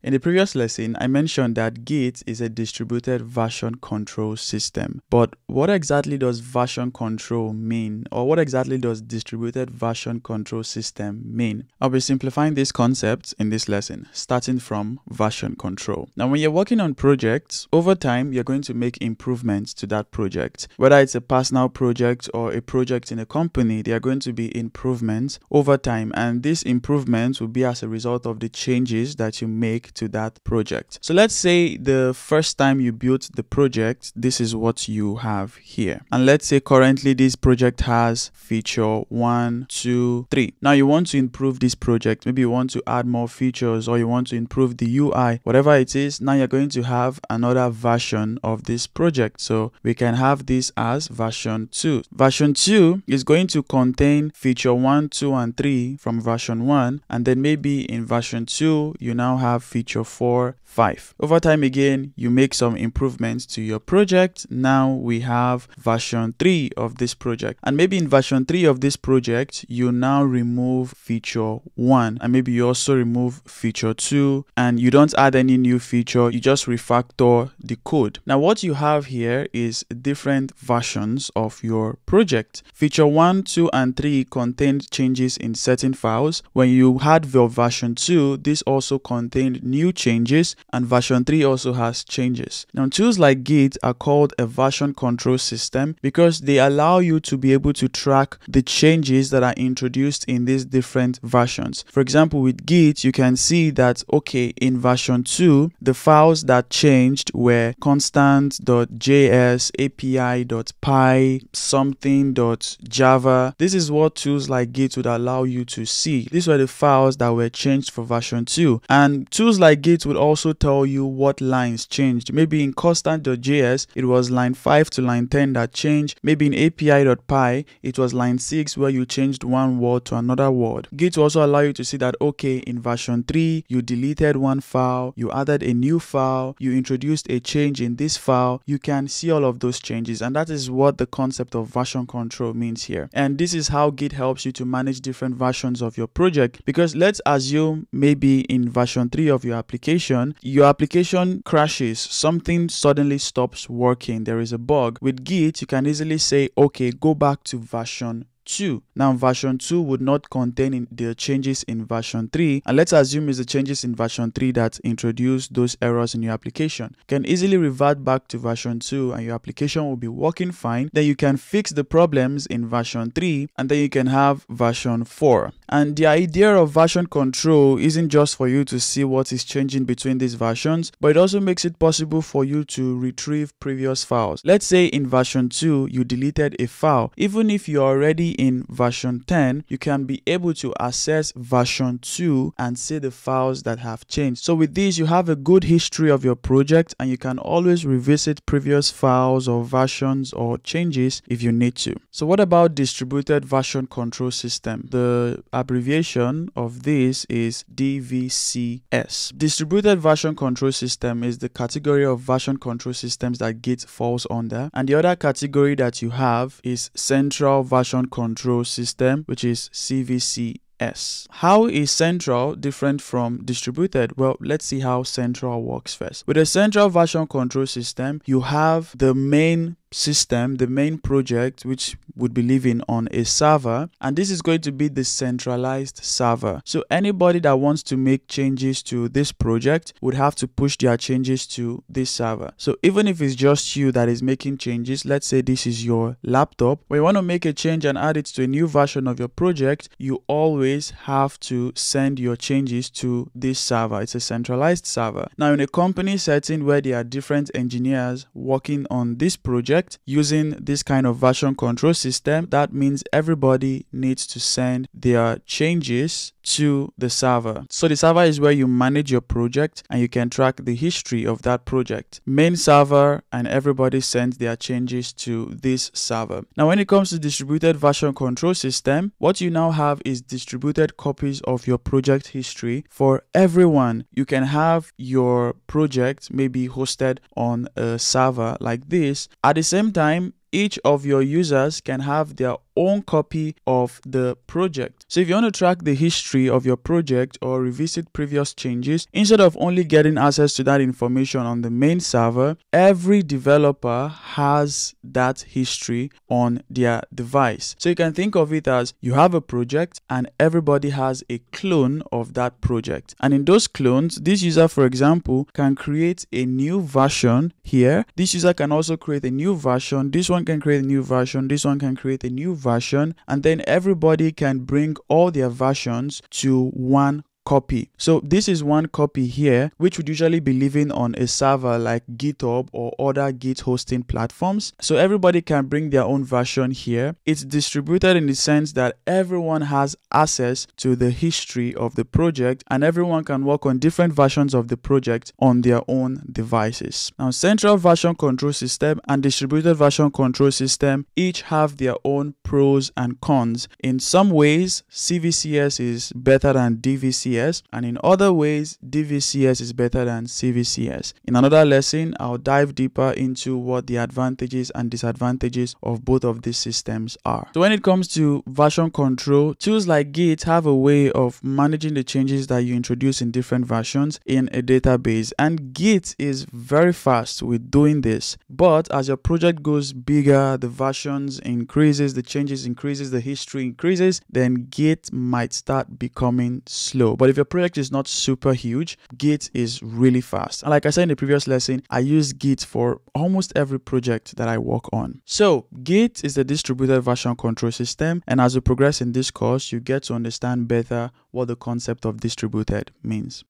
In the previous lesson, I mentioned that Git is a distributed version control system. But what exactly does version control mean? Or what exactly does distributed version control system mean? I'll be simplifying this concept in this lesson, starting from version control. Now, when you're working on projects, over time, you're going to make improvements to that project. Whether it's a personal project or a project in a company, there are going to be improvements over time. And these improvements will be as a result of the changes that you make to that project. So let's say the first time you built the project, this is what you have here. And let's say currently this project has feature one, two, three. Now you want to improve this project. Maybe you want to add more features or you want to improve the UI, whatever it is. Now you're going to have another version of this project. So we can have this as version two. Version two is going to contain feature one, two, and three from version one. And then maybe in version two, you now have feature 4, 5. Over time again, you make some improvements to your project. Now we have version 3 of this project. And maybe in version 3 of this project, you now remove feature 1 and maybe you also remove feature 2 and you don't add any new feature, you just refactor the code. Now what you have here is different versions of your project. Feature 1, 2 and 3 contain changes in certain files. When you had your version 2, this also contained new changes and version 3 also has changes. Now tools like Git are called a version control system because they allow you to be able to track the changes that are introduced in these different versions. For example, with Git, you can see that okay, in version 2, the files that changed were constant.js, api.py, something.java. This is what tools like Git would allow you to see. These were the files that were changed for version 2. And tools like Git would also tell you what lines changed. Maybe in constant.js, it was line 5 to line 10 that changed. Maybe in api.py, it was line 6 where you changed one word to another word. Git will also allow you to see that, okay, in version 3, you deleted one file, you added a new file, you introduced a change in this file. You can see all of those changes. And that is what the concept of version control means here. And this is how Git helps you to manage different versions of your project. Because let's assume maybe in version 3 of your application, your application crashes, something suddenly stops working, there is a bug. With Git, you can easily say, okay, go back to version 2. Now version 2 would not contain the changes in version 3 and let's assume it's the changes in version 3 that introduce those errors in your application. You can easily revert back to version 2 and your application will be working fine. Then you can fix the problems in version 3 and then you can have version 4. And the idea of version control isn't just for you to see what is changing between these versions, but it also makes it possible for you to retrieve previous files. Let's say in version 2 you deleted a file. Even if you're already in version 10, you can be able to access version 2 and see the files that have changed. So with this, you have a good history of your project and you can always revisit previous files or versions or changes if you need to. So what about distributed version control system? The abbreviation of this is DVCS. Distributed version control system is the category of version control systems that Git falls under. And the other category that you have is central version control system, which is CVC S. How is central different from distributed? Well, let's see how central works first. With a central version control system, you have the main system, the main project, which would be living on a server, and this is going to be the centralized server. So anybody that wants to make changes to this project would have to push their changes to this server. So even if it's just you that is making changes, let's say this is your laptop, where you want to make a change and add it to a new version of your project, you always have to send your changes to this server. It's a centralized server. Now in a company setting where there are different engineers working on this project, project using this kind of version control system, that means everybody needs to send their changes to the server. So the server is where you manage your project and you can track the history of that project. Main server and everybody sends their changes to this server. Now when it comes to distributed version control system, what you now have is distributed copies of your project history for everyone. You can have your project maybe hosted on a server like this. At the same time, each of your users can have their own copy of the project. So if you want to track the history of your project or revisit previous changes, instead of only getting access to that information on the main server, every developer has that history on their device. So you can think of it as you have a project and everybody has a clone of that project. And in those clones, this user, for example, can create a new version here. This user can also create a new version. This one can create a new version. This one can create a new version. Version and then everybody can bring all their versions to one copy. So this is one copy here, which would usually be living on a server like GitHub or other Git hosting platforms. So everybody can bring their own version here. It's distributed in the sense that everyone has access to the history of the project and everyone can work on different versions of the project on their own devices. Now, central version control system and distributed version control system each have their own pros and cons. In some ways, CVCS is better than DVCS CVCS, and in other ways, DVCS is better than CVCS. In another lesson, I'll dive deeper into what the advantages and disadvantages of both of these systems are. So when it comes to version control, tools like Git have a way of managing the changes that you introduce in different versions in a database, and Git is very fast with doing this. But as your project goes bigger, the versions increases, the changes increases, the history increases, then Git might start becoming slow. But if your project is not super huge, Git is really fast. And like I said in the previous lesson, I use Git for almost every project that I work on. So Git is the distributed version control system. And as we progress in this course, you get to understand better what the concept of distributed means.